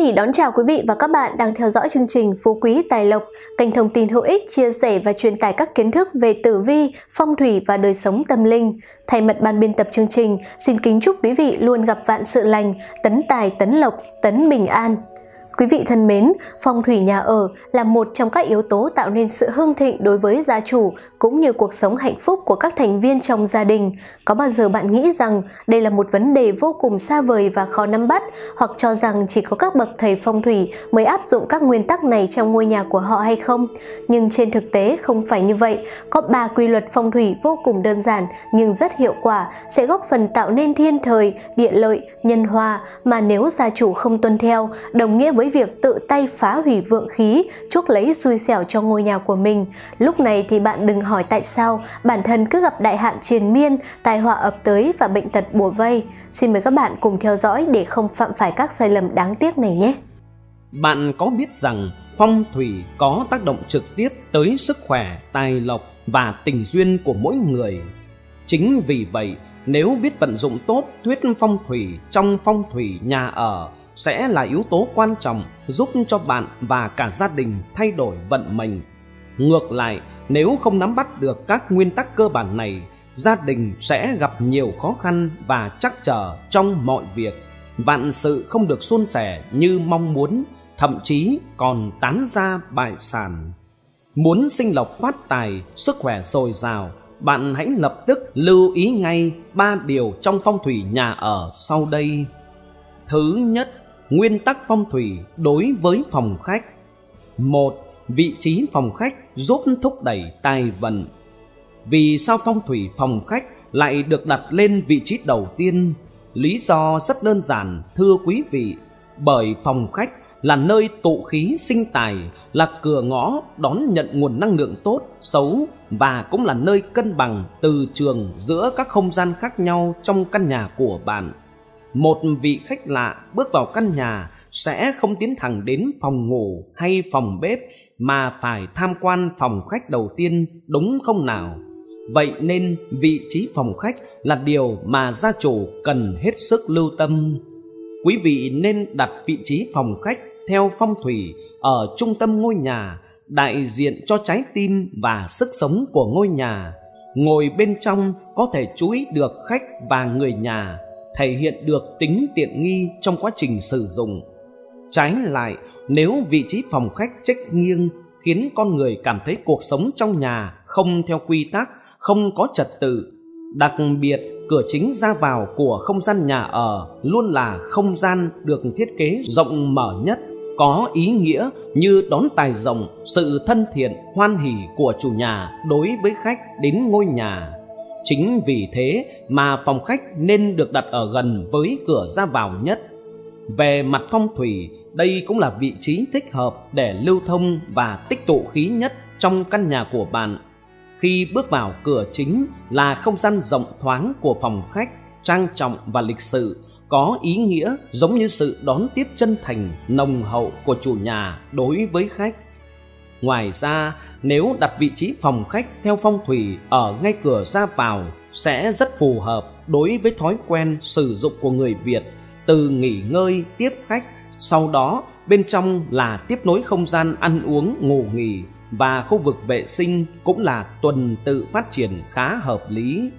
hỉ đón chào quý vị và các bạn đang theo dõi chương trình Phú Quý Tài Lộc, kênh thông tin hữu ích chia sẻ và truyền tải các kiến thức về tử vi, phong thủy và đời sống tâm linh. Thay mặt ban biên tập chương trình, xin kính chúc quý vị luôn gặp vạn sự lành, tấn tài tấn lộc, tấn bình an. Quý vị thân mến, phong thủy nhà ở là một trong các yếu tố tạo nên sự hưng thịnh đối với gia chủ cũng như cuộc sống hạnh phúc của các thành viên trong gia đình. Có bao giờ bạn nghĩ rằng đây là một vấn đề vô cùng xa vời và khó nắm bắt hoặc cho rằng chỉ có các bậc thầy phong thủy mới áp dụng các nguyên tắc này trong ngôi nhà của họ hay không? Nhưng trên thực tế không phải như vậy. Có 3 quy luật phong thủy vô cùng đơn giản nhưng rất hiệu quả sẽ góp phần tạo nên thiên thời, địa lợi, nhân hòa mà nếu gia chủ không tuân theo đồng nghĩa với việc tự tay phá hủy vượng khí, chuốc lấy xui xẻo cho ngôi nhà của mình. Lúc này thì bạn đừng hỏi tại sao bản thân cứ gặp đại hạn triền miên, tai họa ập tới và bệnh tật bùa vây. Xin mời các bạn cùng theo dõi để không phạm phải các sai lầm đáng tiếc này nhé. Bạn có biết rằng phong thủy có tác động trực tiếp tới sức khỏe, tài lộc và tình duyên của mỗi người. Chính vì vậy, nếu biết vận dụng tốt thuyết phong thủy trong phong thủy nhà ở sẽ là yếu tố quan trọng giúp cho bạn và cả gia đình thay đổi vận mệnh. Ngược lại, nếu không nắm bắt được các nguyên tắc cơ bản này, gia đình sẽ gặp nhiều khó khăn và trắc trở trong mọi việc. Vạn sự không được suôn sẻ như mong muốn, thậm chí còn tán ra bại sản. Muốn sinh lộc phát tài, sức khỏe dồi dào, bạn hãy lập tức lưu ý ngay ba điều trong phong thủy nhà ở sau đây. Thứ nhất, nguyên tắc phong thủy đối với phòng khách. Một, vị trí phòng khách giúp thúc đẩy tài vận. Vì sao phong thủy phòng khách lại được đặt lên vị trí đầu tiên? Lý do rất đơn giản, thưa quý vị, bởi phòng khách là nơi tụ khí sinh tài, là cửa ngõ đón nhận nguồn năng lượng tốt, xấu và cũng là nơi cân bằng từ trường giữa các không gian khác nhau trong căn nhà của bạn một vị khách lạ bước vào căn nhà sẽ không tiến thẳng đến phòng ngủ hay phòng bếp mà phải tham quan phòng khách đầu tiên đúng không nào? Vậy nên vị trí phòng khách là điều mà gia chủ cần hết sức lưu tâm. Quý vị nên đặt vị trí phòng khách theo phong thủy ở trung tâm ngôi nhà, đại diện cho trái tim và sức sống của ngôi nhà. Ngồi bên trong có thể chú ý được khách và người nhà thể hiện được tính tiện nghi trong quá trình sử dụng. Trái lại, nếu vị trí phòng khách trách nghiêng khiến con người cảm thấy cuộc sống trong nhà không theo quy tắc, không có trật tự, đặc biệt cửa chính ra vào của không gian nhà ở luôn là không gian được thiết kế rộng mở nhất, có ý nghĩa như đón tài rộng, sự thân thiện, hoan hỉ của chủ nhà đối với khách đến ngôi nhà. Chính vì thế mà phòng khách nên được đặt ở gần với cửa ra vào nhất. Về mặt phong thủy, đây cũng là vị trí thích hợp để lưu thông và tích tụ khí nhất trong căn nhà của bạn. Khi bước vào cửa chính là không gian rộng thoáng của phòng khách, trang trọng và lịch sự, có ý nghĩa giống như sự đón tiếp chân thành, nồng hậu của chủ nhà đối với khách. Ngoài ra, nếu đặt vị trí phòng khách theo phong thủy ở ngay cửa ra vào sẽ rất phù hợp đối với thói quen sử dụng của người Việt từ nghỉ ngơi tiếp khách, sau đó bên trong là tiếp nối không gian ăn uống ngủ nghỉ và khu vực vệ sinh cũng là tuần tự phát triển khá hợp lý.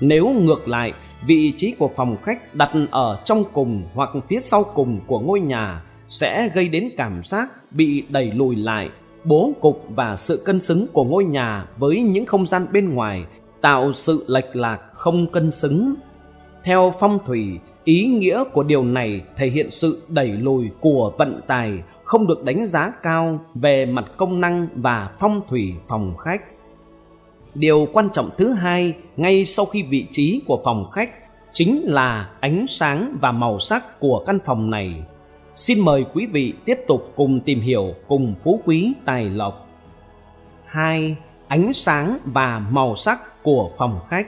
Nếu ngược lại, vị trí của phòng khách đặt ở trong cùng hoặc phía sau cùng của ngôi nhà sẽ gây đến cảm giác bị đẩy lùi lại bố cục và sự cân xứng của ngôi nhà với những không gian bên ngoài tạo sự lệch lạc không cân xứng. Theo phong thủy, ý nghĩa của điều này thể hiện sự đẩy lùi của vận tài không được đánh giá cao về mặt công năng và phong thủy phòng khách. Điều quan trọng thứ hai ngay sau khi vị trí của phòng khách chính là ánh sáng và màu sắc của căn phòng này Xin mời quý vị tiếp tục cùng tìm hiểu cùng phú quý tài lộc. 2. Ánh sáng và màu sắc của phòng khách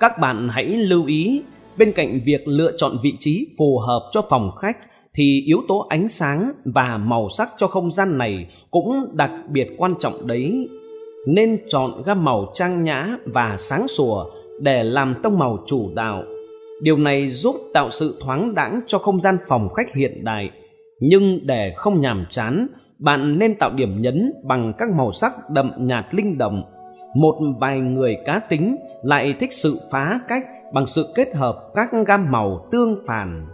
Các bạn hãy lưu ý, bên cạnh việc lựa chọn vị trí phù hợp cho phòng khách, thì yếu tố ánh sáng và màu sắc cho không gian này cũng đặc biệt quan trọng đấy. Nên chọn gam màu trang nhã và sáng sủa để làm tông màu chủ đạo Điều này giúp tạo sự thoáng đãng cho không gian phòng khách hiện đại. Nhưng để không nhàm chán, bạn nên tạo điểm nhấn bằng các màu sắc đậm nhạt linh động. Một vài người cá tính lại thích sự phá cách bằng sự kết hợp các gam màu tương phản.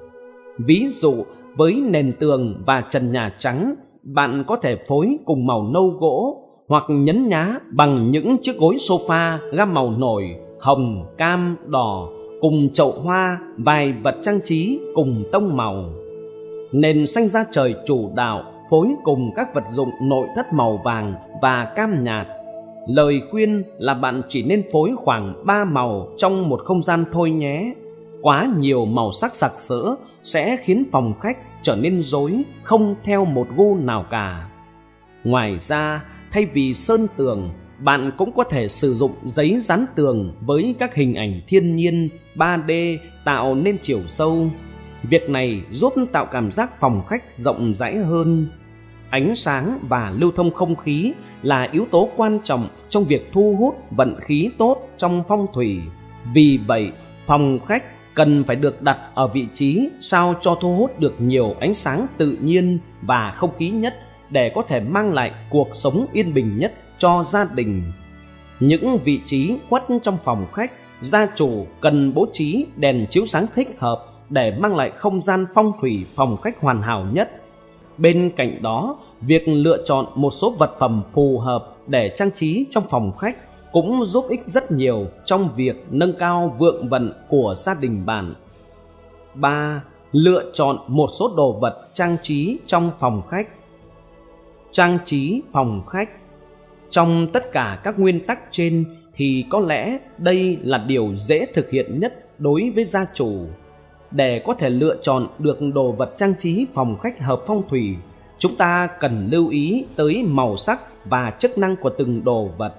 Ví dụ, với nền tường và trần nhà trắng, bạn có thể phối cùng màu nâu gỗ hoặc nhấn nhá bằng những chiếc gối sofa gam màu nổi, hồng, cam, đỏ cùng chậu hoa, vài vật trang trí cùng tông màu. Nền xanh da trời chủ đạo phối cùng các vật dụng nội thất màu vàng và cam nhạt. Lời khuyên là bạn chỉ nên phối khoảng 3 màu trong một không gian thôi nhé. Quá nhiều màu sắc sặc sỡ sẽ khiến phòng khách trở nên rối, không theo một gu nào cả. Ngoài ra, thay vì sơn tường, bạn cũng có thể sử dụng giấy dán tường với các hình ảnh thiên nhiên 3D tạo nên chiều sâu. Việc này giúp tạo cảm giác phòng khách rộng rãi hơn. Ánh sáng và lưu thông không khí là yếu tố quan trọng trong việc thu hút vận khí tốt trong phong thủy. Vì vậy, phòng khách cần phải được đặt ở vị trí sao cho thu hút được nhiều ánh sáng tự nhiên và không khí nhất để có thể mang lại cuộc sống yên bình nhất cho gia đình. Những vị trí khuất trong phòng khách, gia chủ cần bố trí đèn chiếu sáng thích hợp để mang lại không gian phong thủy phòng khách hoàn hảo nhất. Bên cạnh đó, việc lựa chọn một số vật phẩm phù hợp để trang trí trong phòng khách cũng giúp ích rất nhiều trong việc nâng cao vượng vận của gia đình bạn. 3. Lựa chọn một số đồ vật trang trí trong phòng khách. Trang trí phòng khách trong tất cả các nguyên tắc trên thì có lẽ đây là điều dễ thực hiện nhất đối với gia chủ. Để có thể lựa chọn được đồ vật trang trí phòng khách hợp phong thủy, chúng ta cần lưu ý tới màu sắc và chức năng của từng đồ vật.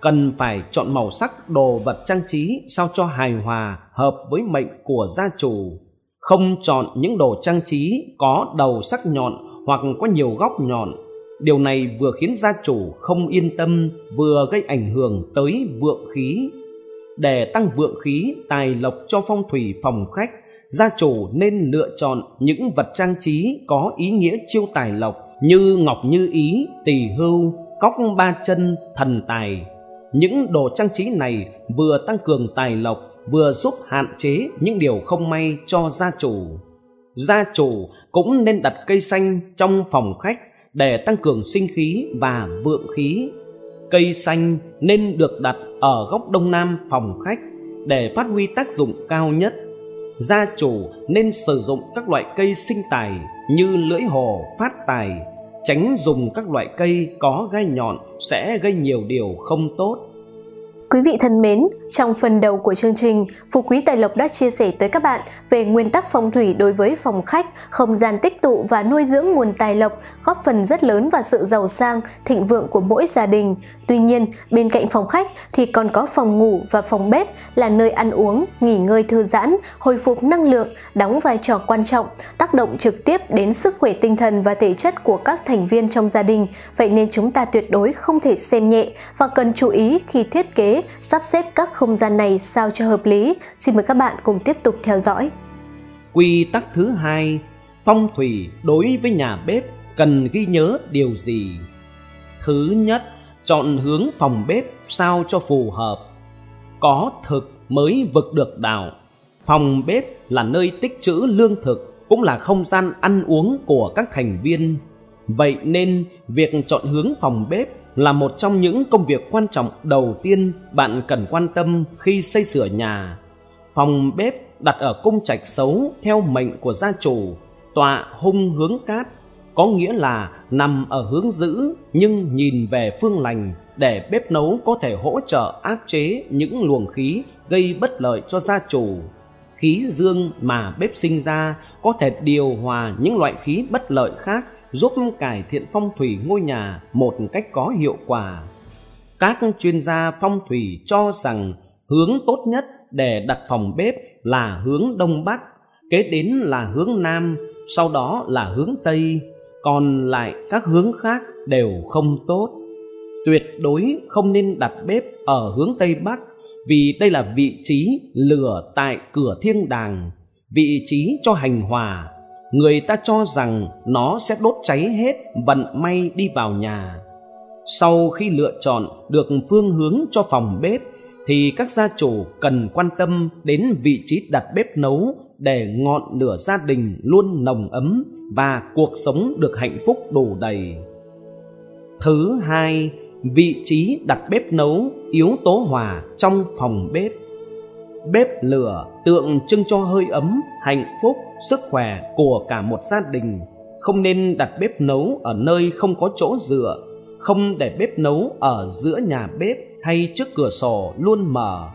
Cần phải chọn màu sắc đồ vật trang trí sao cho hài hòa, hợp với mệnh của gia chủ. Không chọn những đồ trang trí có đầu sắc nhọn hoặc có nhiều góc nhọn Điều này vừa khiến gia chủ không yên tâm, vừa gây ảnh hưởng tới vượng khí. Để tăng vượng khí, tài lộc cho phong thủy phòng khách, gia chủ nên lựa chọn những vật trang trí có ý nghĩa chiêu tài lộc như ngọc như ý, tỳ hưu, cóc ba chân, thần tài. Những đồ trang trí này vừa tăng cường tài lộc, vừa giúp hạn chế những điều không may cho gia chủ. Gia chủ cũng nên đặt cây xanh trong phòng khách để tăng cường sinh khí và vượng khí. Cây xanh nên được đặt ở góc đông nam phòng khách để phát huy tác dụng cao nhất. Gia chủ nên sử dụng các loại cây sinh tài như lưỡi hồ phát tài, tránh dùng các loại cây có gai nhọn sẽ gây nhiều điều không tốt. Quý vị thân mến, trong phần đầu của chương trình, Phú Quý Tài Lộc đã chia sẻ tới các bạn về nguyên tắc phong thủy đối với phòng khách, không gian tích tụ và nuôi dưỡng nguồn tài lộc, góp phần rất lớn vào sự giàu sang, thịnh vượng của mỗi gia đình. Tuy nhiên, bên cạnh phòng khách thì còn có phòng ngủ và phòng bếp là nơi ăn uống, nghỉ ngơi thư giãn, hồi phục năng lượng, đóng vai trò quan trọng, tác động trực tiếp đến sức khỏe tinh thần và thể chất của các thành viên trong gia đình. Vậy nên chúng ta tuyệt đối không thể xem nhẹ và cần chú ý khi thiết kế sắp xếp các không gian này sao cho hợp lý. Xin mời các bạn cùng tiếp tục theo dõi. Quy tắc thứ hai, phong thủy đối với nhà bếp cần ghi nhớ điều gì? Thứ nhất, chọn hướng phòng bếp sao cho phù hợp. Có thực mới vực được đạo. Phòng bếp là nơi tích trữ lương thực, cũng là không gian ăn uống của các thành viên. Vậy nên, việc chọn hướng phòng bếp là một trong những công việc quan trọng đầu tiên bạn cần quan tâm khi xây sửa nhà. Phòng bếp đặt ở cung trạch xấu theo mệnh của gia chủ, tọa hung hướng cát, có nghĩa là nằm ở hướng giữ nhưng nhìn về phương lành để bếp nấu có thể hỗ trợ áp chế những luồng khí gây bất lợi cho gia chủ. Khí dương mà bếp sinh ra có thể điều hòa những loại khí bất lợi khác giúp cải thiện phong thủy ngôi nhà một cách có hiệu quả. Các chuyên gia phong thủy cho rằng hướng tốt nhất để đặt phòng bếp là hướng đông bắc, kế đến là hướng nam, sau đó là hướng tây, còn lại các hướng khác đều không tốt. Tuyệt đối không nên đặt bếp ở hướng tây bắc vì đây là vị trí lửa tại cửa thiên đàng, vị trí cho hành hòa người ta cho rằng nó sẽ đốt cháy hết vận may đi vào nhà. Sau khi lựa chọn được phương hướng cho phòng bếp thì các gia chủ cần quan tâm đến vị trí đặt bếp nấu để ngọn lửa gia đình luôn nồng ấm và cuộc sống được hạnh phúc đủ đầy. Thứ hai, vị trí đặt bếp nấu yếu tố hòa trong phòng bếp. Bếp lửa tượng trưng cho hơi ấm, hạnh phúc, sức khỏe của cả một gia đình. Không nên đặt bếp nấu ở nơi không có chỗ dựa, không để bếp nấu ở giữa nhà bếp hay trước cửa sổ luôn mở.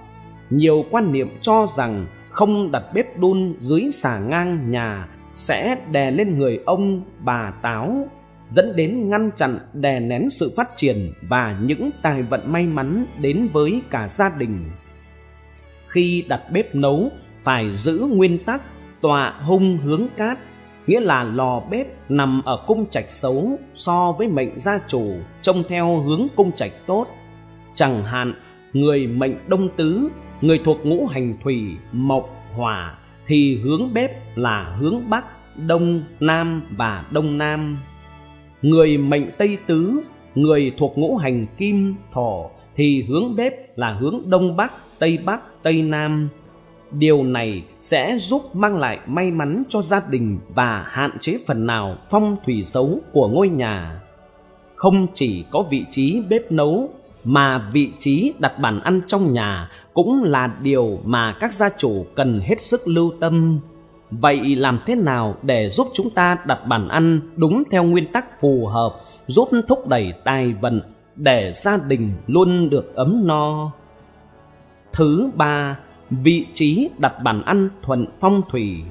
Nhiều quan niệm cho rằng không đặt bếp đun dưới xà ngang nhà sẽ đè lên người ông bà táo dẫn đến ngăn chặn đè nén sự phát triển và những tài vận may mắn đến với cả gia đình khi đặt bếp nấu phải giữ nguyên tắc tọa hung hướng cát, nghĩa là lò bếp nằm ở cung trạch xấu so với mệnh gia chủ, trông theo hướng cung trạch tốt. Chẳng hạn, người mệnh đông tứ, người thuộc ngũ hành thủy, mộc, hỏa, thì hướng bếp là hướng bắc, đông, nam và đông nam. Người mệnh tây tứ, người thuộc ngũ hành kim thổ thì hướng bếp là hướng đông bắc, tây bắc, tây nam. Điều này sẽ giúp mang lại may mắn cho gia đình và hạn chế phần nào phong thủy xấu của ngôi nhà. Không chỉ có vị trí bếp nấu, mà vị trí đặt bàn ăn trong nhà cũng là điều mà các gia chủ cần hết sức lưu tâm. Vậy làm thế nào để giúp chúng ta đặt bàn ăn đúng theo nguyên tắc phù hợp, giúp thúc đẩy tài vận để gia đình luôn được ấm no. Thứ ba, vị trí đặt bàn ăn thuận phong thủy.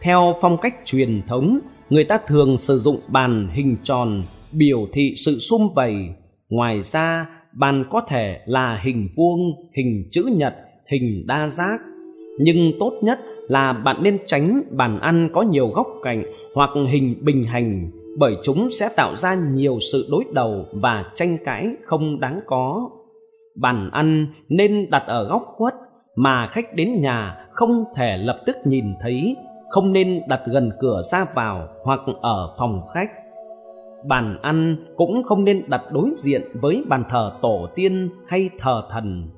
Theo phong cách truyền thống, người ta thường sử dụng bàn hình tròn, biểu thị sự sum vầy. Ngoài ra, bàn có thể là hình vuông, hình chữ nhật, hình đa giác. Nhưng tốt nhất là bạn nên tránh bàn ăn có nhiều góc cạnh hoặc hình bình hành bởi chúng sẽ tạo ra nhiều sự đối đầu và tranh cãi không đáng có. Bàn ăn nên đặt ở góc khuất mà khách đến nhà không thể lập tức nhìn thấy, không nên đặt gần cửa ra vào hoặc ở phòng khách. Bàn ăn cũng không nên đặt đối diện với bàn thờ tổ tiên hay thờ thần.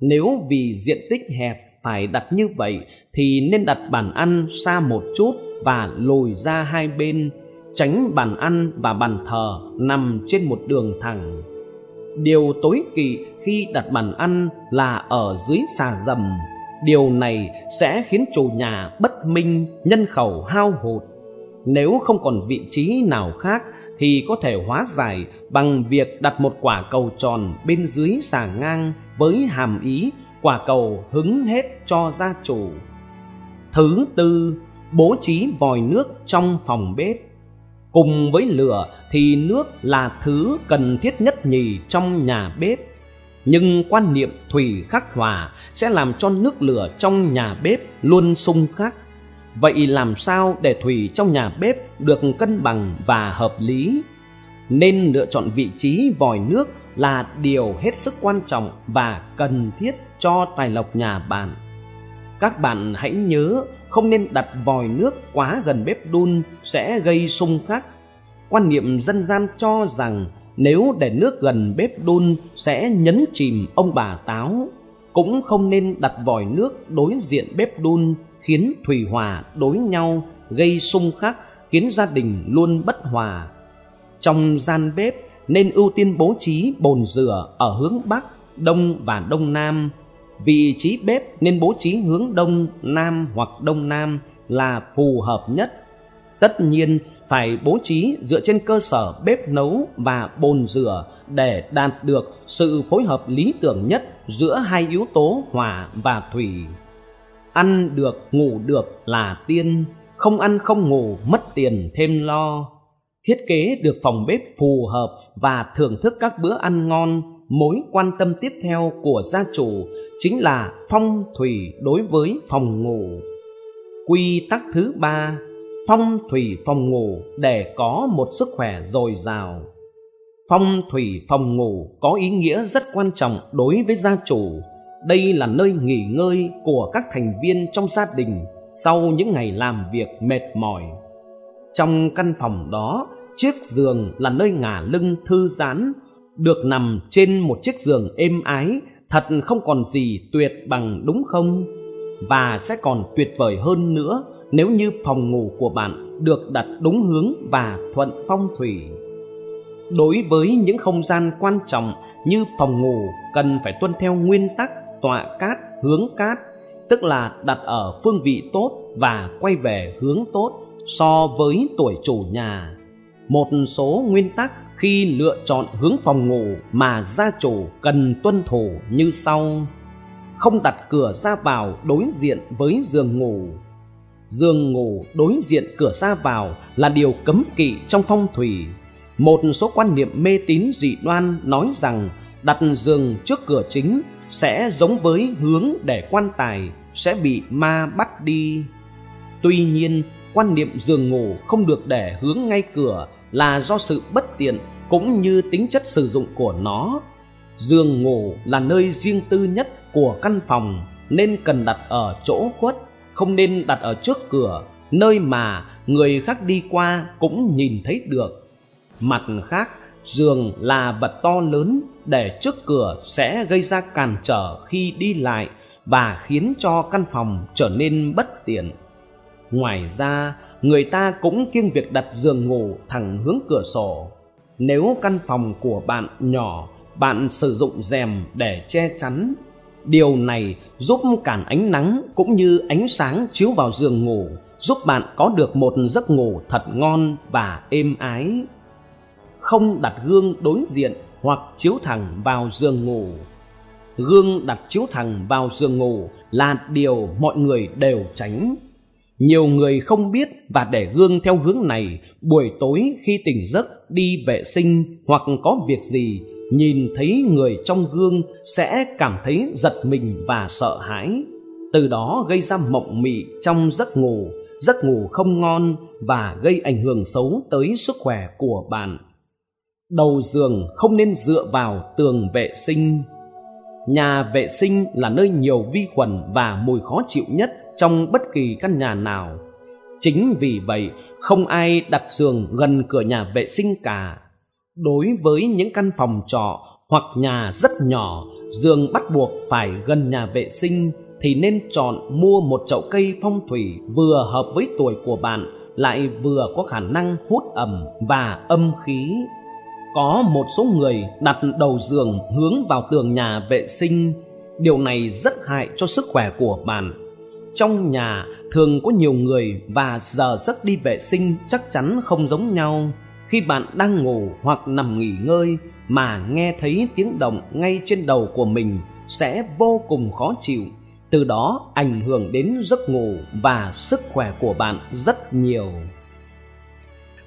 Nếu vì diện tích hẹp phải đặt như vậy thì nên đặt bàn ăn xa một chút và lùi ra hai bên tránh bàn ăn và bàn thờ nằm trên một đường thẳng điều tối kỵ khi đặt bàn ăn là ở dưới xà dầm điều này sẽ khiến chủ nhà bất minh nhân khẩu hao hụt nếu không còn vị trí nào khác thì có thể hóa giải bằng việc đặt một quả cầu tròn bên dưới xà ngang với hàm ý quả cầu hứng hết cho gia chủ. Thứ tư, bố trí vòi nước trong phòng bếp. Cùng với lửa thì nước là thứ cần thiết nhất nhì trong nhà bếp. Nhưng quan niệm thủy khắc hòa sẽ làm cho nước lửa trong nhà bếp luôn xung khắc. Vậy làm sao để thủy trong nhà bếp được cân bằng và hợp lý? Nên lựa chọn vị trí vòi nước là điều hết sức quan trọng và cần thiết cho tài lộc nhà bạn. Các bạn hãy nhớ không nên đặt vòi nước quá gần bếp đun sẽ gây xung khắc. Quan niệm dân gian cho rằng nếu để nước gần bếp đun sẽ nhấn chìm ông bà táo. Cũng không nên đặt vòi nước đối diện bếp đun khiến thủy hòa đối nhau, gây xung khắc, khiến gia đình luôn bất hòa. Trong gian bếp nên ưu tiên bố trí bồn rửa ở hướng Bắc, Đông và Đông Nam. Vị trí bếp nên bố trí hướng Đông, Nam hoặc Đông Nam là phù hợp nhất. Tất nhiên phải bố trí dựa trên cơ sở bếp nấu và bồn rửa để đạt được sự phối hợp lý tưởng nhất giữa hai yếu tố hỏa và thủy. Ăn được, ngủ được là tiên, không ăn không ngủ mất tiền thêm lo thiết kế được phòng bếp phù hợp và thưởng thức các bữa ăn ngon mối quan tâm tiếp theo của gia chủ chính là phong thủy đối với phòng ngủ. Quy tắc thứ ba phong thủy phòng ngủ để có một sức khỏe dồi dào. Phong thủy phòng ngủ có ý nghĩa rất quan trọng đối với gia chủ. Đây là nơi nghỉ ngơi của các thành viên trong gia đình sau những ngày làm việc mệt mỏi. Trong căn phòng đó, chiếc giường là nơi ngả lưng thư giãn, được nằm trên một chiếc giường êm ái, thật không còn gì tuyệt bằng đúng không? Và sẽ còn tuyệt vời hơn nữa nếu như phòng ngủ của bạn được đặt đúng hướng và thuận phong thủy. Đối với những không gian quan trọng như phòng ngủ cần phải tuân theo nguyên tắc tọa cát hướng cát, tức là đặt ở phương vị tốt và quay về hướng tốt so với tuổi chủ nhà. Một số nguyên tắc khi lựa chọn hướng phòng ngủ mà gia chủ cần tuân thủ như sau. Không đặt cửa ra vào đối diện với giường ngủ. Giường ngủ đối diện cửa ra vào là điều cấm kỵ trong phong thủy. Một số quan niệm mê tín dị đoan nói rằng đặt giường trước cửa chính sẽ giống với hướng để quan tài sẽ bị ma bắt đi. Tuy nhiên, quan niệm giường ngủ không được để hướng ngay cửa là do sự bất tiện cũng như tính chất sử dụng của nó. Giường ngủ là nơi riêng tư nhất của căn phòng nên cần đặt ở chỗ khuất, không nên đặt ở trước cửa, nơi mà người khác đi qua cũng nhìn thấy được. Mặt khác, giường là vật to lớn để trước cửa sẽ gây ra cản trở khi đi lại và khiến cho căn phòng trở nên bất tiện. Ngoài ra, người ta cũng kiêng việc đặt giường ngủ thẳng hướng cửa sổ. Nếu căn phòng của bạn nhỏ, bạn sử dụng rèm để che chắn. Điều này giúp cản ánh nắng cũng như ánh sáng chiếu vào giường ngủ, giúp bạn có được một giấc ngủ thật ngon và êm ái. Không đặt gương đối diện hoặc chiếu thẳng vào giường ngủ. Gương đặt chiếu thẳng vào giường ngủ là điều mọi người đều tránh nhiều người không biết và để gương theo hướng này, buổi tối khi tỉnh giấc đi vệ sinh hoặc có việc gì, nhìn thấy người trong gương sẽ cảm thấy giật mình và sợ hãi. Từ đó gây ra mộng mị trong giấc ngủ, giấc ngủ không ngon và gây ảnh hưởng xấu tới sức khỏe của bạn. Đầu giường không nên dựa vào tường vệ sinh. Nhà vệ sinh là nơi nhiều vi khuẩn và mùi khó chịu nhất trong bất kỳ căn nhà nào. Chính vì vậy, không ai đặt giường gần cửa nhà vệ sinh cả. Đối với những căn phòng trọ hoặc nhà rất nhỏ, giường bắt buộc phải gần nhà vệ sinh thì nên chọn mua một chậu cây phong thủy vừa hợp với tuổi của bạn lại vừa có khả năng hút ẩm và âm khí. Có một số người đặt đầu giường hướng vào tường nhà vệ sinh, điều này rất hại cho sức khỏe của bạn trong nhà, thường có nhiều người và giờ giấc đi vệ sinh chắc chắn không giống nhau. Khi bạn đang ngủ hoặc nằm nghỉ ngơi mà nghe thấy tiếng động ngay trên đầu của mình sẽ vô cùng khó chịu. Từ đó ảnh hưởng đến giấc ngủ và sức khỏe của bạn rất nhiều.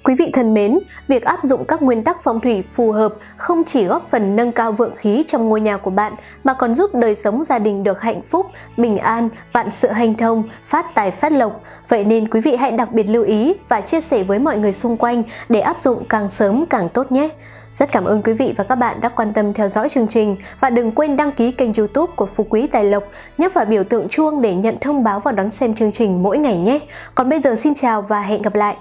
Quý vị thân mến, việc áp dụng các nguyên tắc phong thủy phù hợp không chỉ góp phần nâng cao vượng khí trong ngôi nhà của bạn mà còn giúp đời sống gia đình được hạnh phúc, bình an, vạn sự hành thông, phát tài phát lộc. Vậy nên quý vị hãy đặc biệt lưu ý và chia sẻ với mọi người xung quanh để áp dụng càng sớm càng tốt nhé. Rất cảm ơn quý vị và các bạn đã quan tâm theo dõi chương trình và đừng quên đăng ký kênh youtube của Phú Quý Tài Lộc, nhấp vào biểu tượng chuông để nhận thông báo và đón xem chương trình mỗi ngày nhé. Còn bây giờ xin chào và hẹn gặp lại!